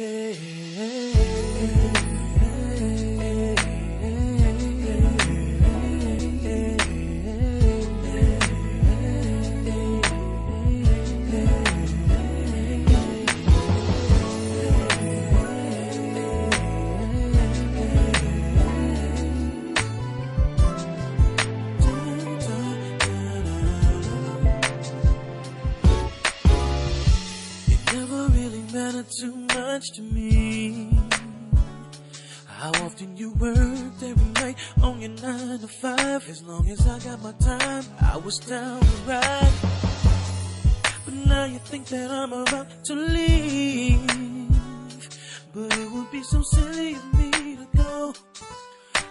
It too much to me. How often you worked every night on your nine to five. As long as I got my time, I was down to ride. But now you think that I'm about to leave. But it would be so silly of me to go.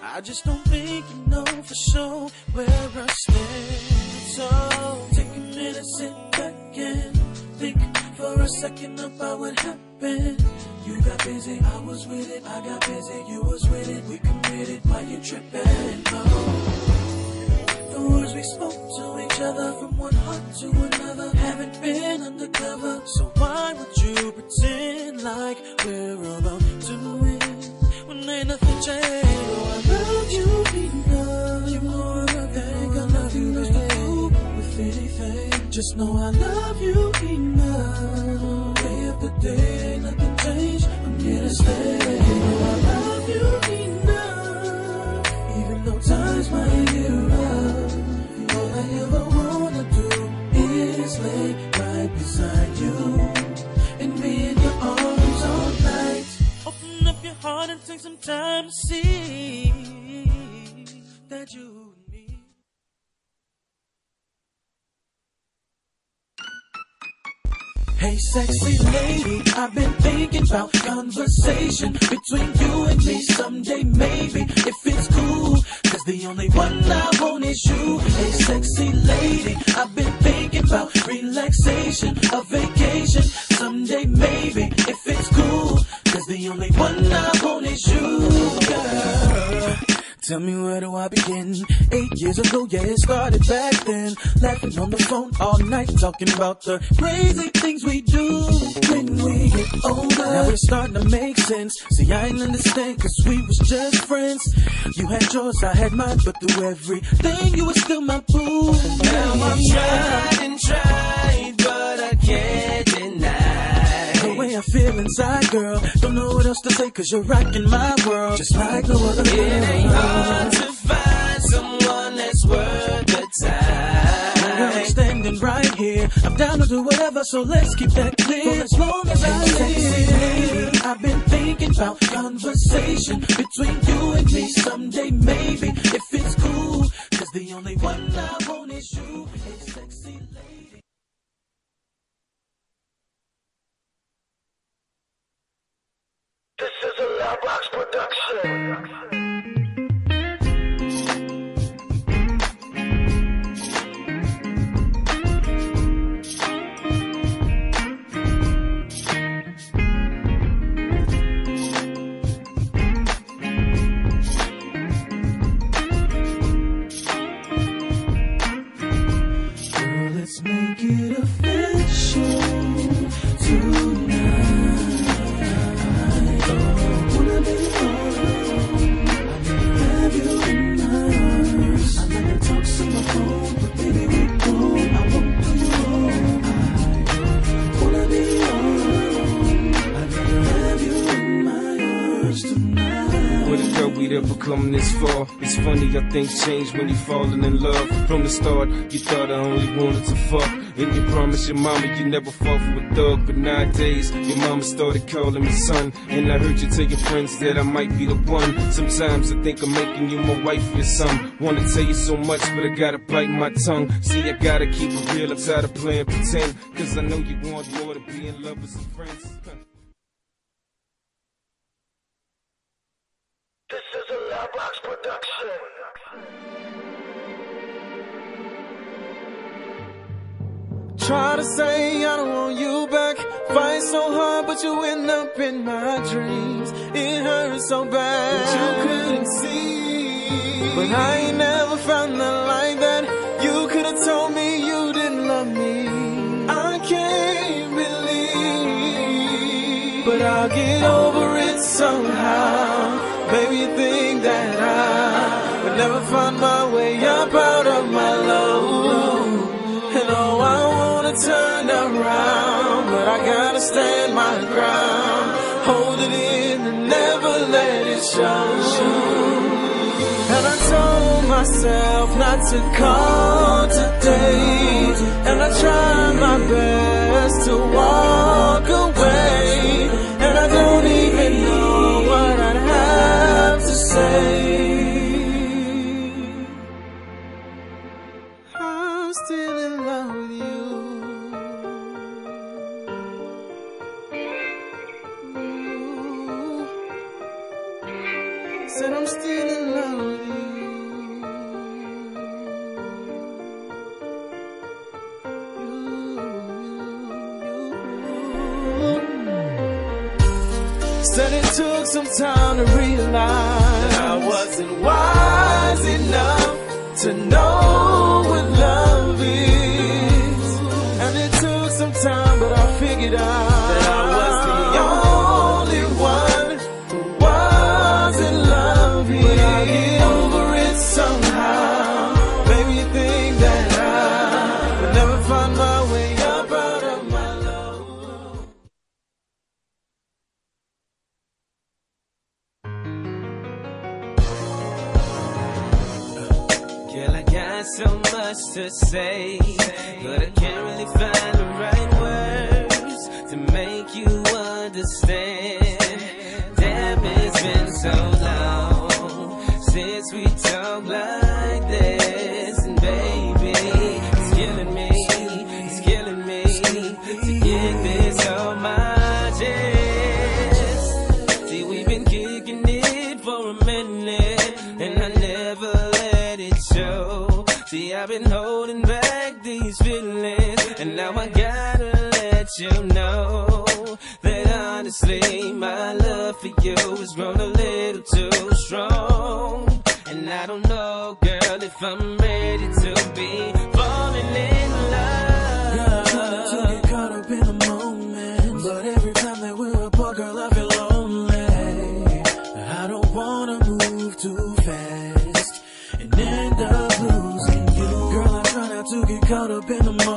I just don't think you know for sure where I stand. So take a minute, sit back and think for a second about what happened. You got busy, I was with it. I got busy, you was with it. We committed while you tripping. Oh. The words we spoke to each other from one heart to another haven't been undercover. So why would you pretend like we're about to win when ain't nothing changed? Oh, I love you just know I love you enough. Day after day, nothing changed. I'm here to stay. Oh, I love you enough. Even though times might get rough, all I ever wanna do is lay right beside you and be in your arms all night. Open up your heart and take some time to see that you Hey, sexy lady, I've been thinking about conversation between you and me someday, maybe, if it's cool. Cause the only one I want is you. Hey, sexy lady, I've been thinking about relaxation, a vacation someday, maybe, if it's cool. Cause the only one I Tell me where do I begin? Eight years ago, yeah, it started back then. Laughing on the phone all night, talking about the crazy things we do when we get older. Now it's starting to make sense. See, I ain't understand, cause we was just friends. You had yours, I had mine, but through everything, you were still my boo. Now I'm tried and tried, but I can't deny. The way I feel inside, girl. Don't know else to say, cause you're rocking my world. Just like no other girl. It ain't hard to find someone that's worth the time. Girl, I'm standing right here. I'm down to do whatever, so let's keep that clear. For as long as I live, I've been thinking about conversation between you and me someday, maybe, if it's cool. Cause the only one I want is you. Make it come this far. It's funny how things change when you're falling in love. From the start, you thought I only wanted to fuck. And you promised your mama you never fall for a thug. But nowadays, your mama started calling me son. And I heard you tell your friends that I might be the one. Sometimes I think I'm making you my wife or something. Wanna tell you so much, but I gotta bite my tongue. See, I gotta keep it real. I'm tired of playing pretend. Cause I know you want more to be in love as friends. Try to say I don't want you back. Fight so hard, but you end up in my dreams. It hurts so bad. But you couldn't see. But I ain't never found nothing like that. You could have told me you didn't love me. I can't believe. But I'll get over it somehow. Maybe you think that I would never find my I gotta stand my ground. Hold it in and never let it show. And I told myself not to call today. And I tried my best to walk away. And I don't even know what I'd have to say. I'm still in love with you. Still in love with you. Said it took some time to realize I wasn't wise enough to know much to say, but I can't holding back these feelings, and now I gotta let you know that honestly, my love for you has grown a little too strong. And I don't know, girl, if I'm ready to be get caught up in the moment.